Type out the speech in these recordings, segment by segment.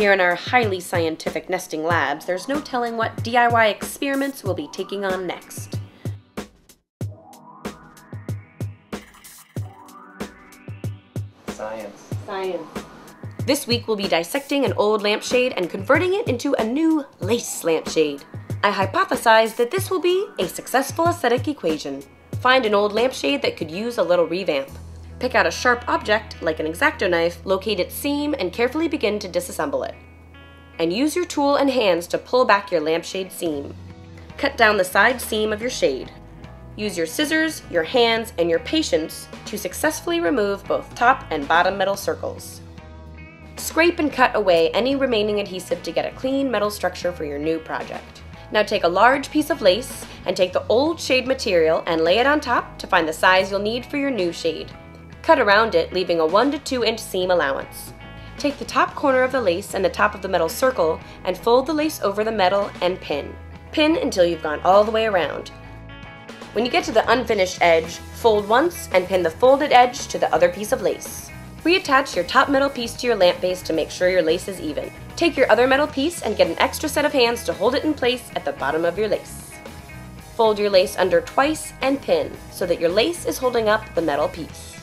Here in our highly scientific nesting labs, there's no telling what DIY experiments we'll be taking on next. Science. Science. This week we'll be dissecting an old lampshade and converting it into a new lace lampshade. I hypothesize that this will be a successful aesthetic equation. Find an old lampshade that could use a little revamp. Pick out a sharp object, like an X-Acto knife, locate its seam, and carefully begin to disassemble it. And use your tool and hands to pull back your lampshade seam. Cut down the side seam of your shade. Use your scissors, your hands, and your patience to successfully remove both top and bottom metal circles. Scrape and cut away any remaining adhesive to get a clean metal structure for your new project. Now take a large piece of lace and take the old shade material and lay it on top to find the size you'll need for your new shade. Cut around it, leaving a 1 to 2 inch seam allowance. Take the top corner of the lace and the top of the metal circle and fold the lace over the metal and pin. Pin until you've gone all the way around. When you get to the unfinished edge, fold once and pin the folded edge to the other piece of lace. Reattach your top metal piece to your lamp base to make sure your lace is even. Take your other metal piece and get an extra set of hands to hold it in place at the bottom of your lace. Fold your lace under twice and pin so that your lace is holding up the metal piece.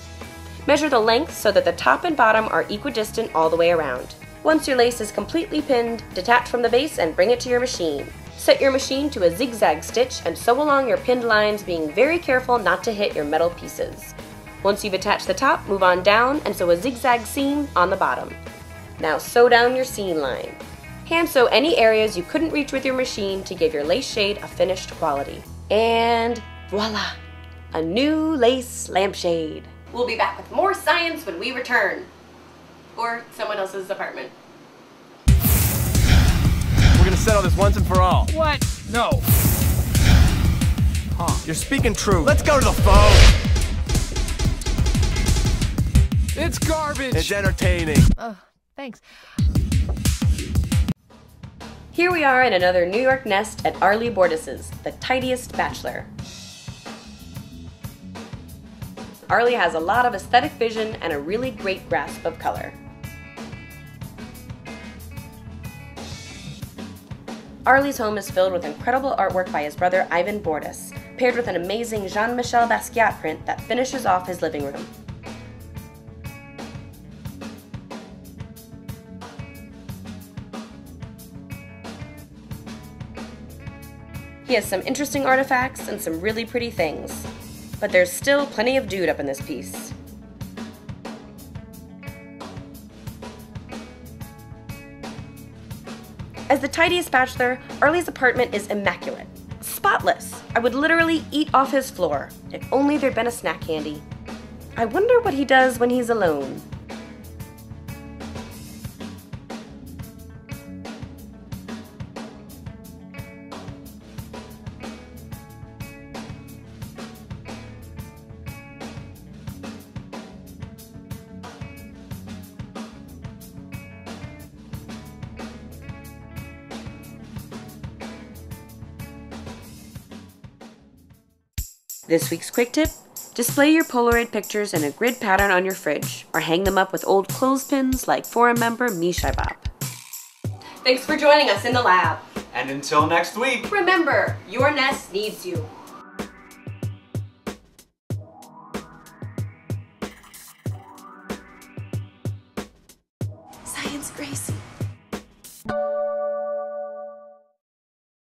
Measure the length so that the top and bottom are equidistant all the way around. Once your lace is completely pinned, detach from the base and bring it to your machine. Set your machine to a zigzag stitch and sew along your pinned lines being very careful not to hit your metal pieces. Once you've attached the top, move on down and sew a zigzag seam on the bottom. Now sew down your seam line. Hand sew any areas you couldn't reach with your machine to give your lace shade a finished quality. And voila! A new lace lampshade. We'll be back with more science when we return. Or someone else's apartment. We're gonna settle this once and for all. What? No. Huh. You're speaking true. Let's go to the phone. It's garbage. It's entertaining. Oh, thanks. Here we are in another New York nest at Arlie Bordes's, the tidiest bachelor. Arlie has a lot of aesthetic vision and a really great grasp of color. Arlie's home is filled with incredible artwork by his brother Ivan Bordas, paired with an amazing Jean-Michel Basquiat print that finishes off his living room. He has some interesting artifacts and some really pretty things. But there's still plenty of dude up in this piece. As the tidiest bachelor, Arlie's apartment is immaculate. Spotless. I would literally eat off his floor, if only there'd been a snack handy. I wonder what he does when he's alone. This week's quick tip display your Polaroid pictures in a grid pattern on your fridge, or hang them up with old clothespins like forum member Mishai Bop. Thanks for joining us in the lab. And until next week. Remember, your nest needs you. Science Gracie.